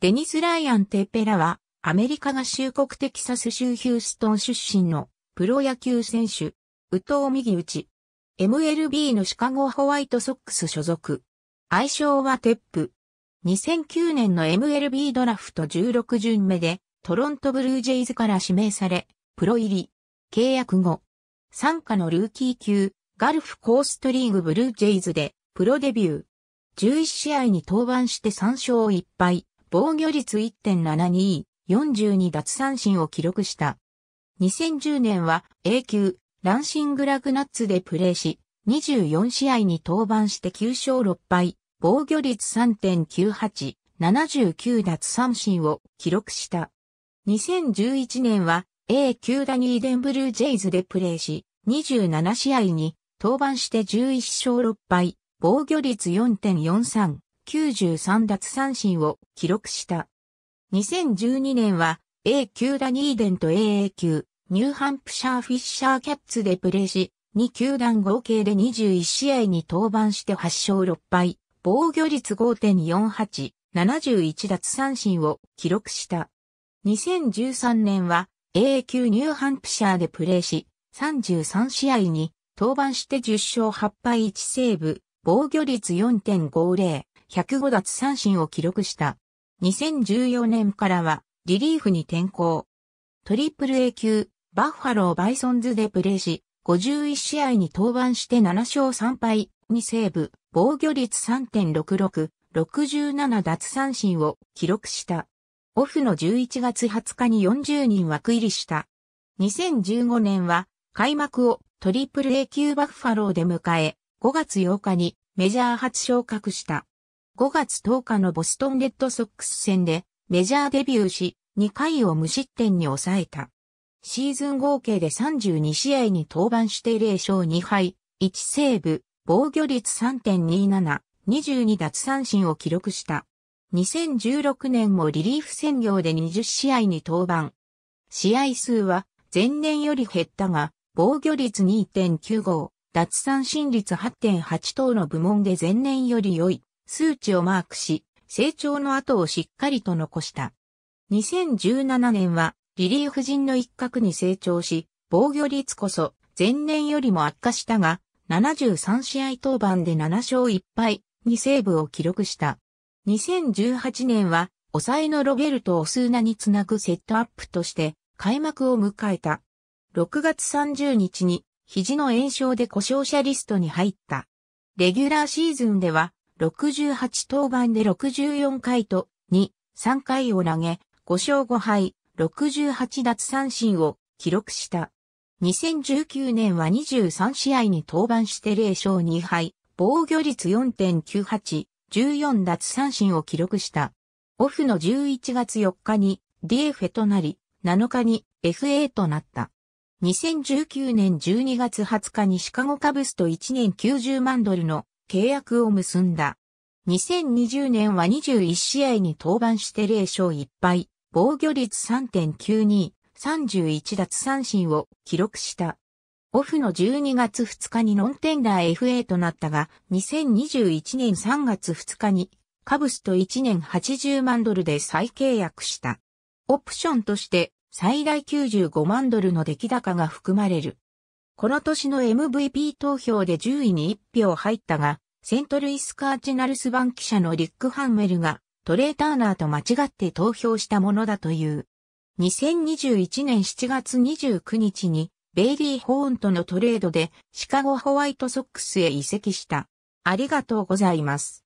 デニス・ライアン・テッペラは、アメリカ合衆国テキサス州ヒューストン出身のプロ野球選手、宇藤右打ち。MLB のシカゴホワイトソックス所属。愛称はテップ。2009年の MLB ドラフト16巡目でトロントブルージェイズから指名され、プロ入り。契約後。参加のルーキー級、ガルフコーストリーグブルージェイズでプロデビュー。11試合に登板して3勝1敗。防御率1.72、42奪三振を記録した。2010年は A 級ランシングラグナッツでプレーし、24試合に登板して9勝6敗、防御率3.98、79奪三振を記録した。2011年は A 級ダニーデンブルージェイズでプレーし、27試合に登板して11勝6敗、防御率4.43、93奪三振を記録した。2012年は A 級ダニーデンと AA 級ニューハンプシャーフィッシャーキャッツでプレーし、2球団合計で21試合に登板して8勝6敗、防御率5.48、71奪三振を記録した。2013年は AA 級ニューハンプシャーでプレーし、33試合に登板して10勝8敗1セーブ、防御率4.50、105奪三振を記録した。2014年からはリリーフに転向。トリプル A 級バッファローバイソンズでプレーし、51試合に登板して7勝3敗2セーブ、防御率3.66、67奪三振を記録した。オフの11月20日に40人枠入りした。2015年は開幕をトリプル A 級バッファローで迎え、5月8日にメジャー初昇格した。5月10日のボストンレッドソックス戦でメジャーデビューし、2回を無失点に抑えた。シーズン合計で32試合に登板して0勝2敗、1セーブ、防御率3.27、22奪三振を記録した。2016年もリリーフ専業で20試合に登板。試合数は前年より減ったが、防御率2.95、奪三振率8.8等の部門で前年より良い数値をマークし、成長の後をしっかりと残した。2017年はリリーフ陣の一角に成長し、防御率こそ前年よりも悪化したが、73試合当番で7勝1敗2セーブを記録した。2018年は抑えのロベルト・オスーナにつなぐセットアップとして開幕を迎えた。6月30日に肘の炎症で故障者リストに入った。レギュラーシーズンでは68登板で64回と2、3回を投げ、5勝5敗、68奪三振を記録した。2019年は23試合に登板して0勝2敗、防御率4.98、14奪三振を記録した。オフの11月4日に DF となり、7日に FA となった。2019年12月20日にシカゴカブスと1年90万ドルの契約を結んだ。2020年は21試合に登板して0勝1敗、防御率3.92、31奪三振を記録した。オフの12月2日にノンテンダー FA となったが、2021年3月2日にカブスと1年80万ドルで再契約した。オプションとして最大95万ドルの出来高が含まれる。この年の MVP 投票で10位に1票入ったが、セントルイスカーチナルス版記者のリック・ハンメルがトレーターナーと間違って投票したものだという。2021年7月29日にベイリー・ホーンとのトレードでシカゴホワイトソックスへ移籍した。ありがとうございます。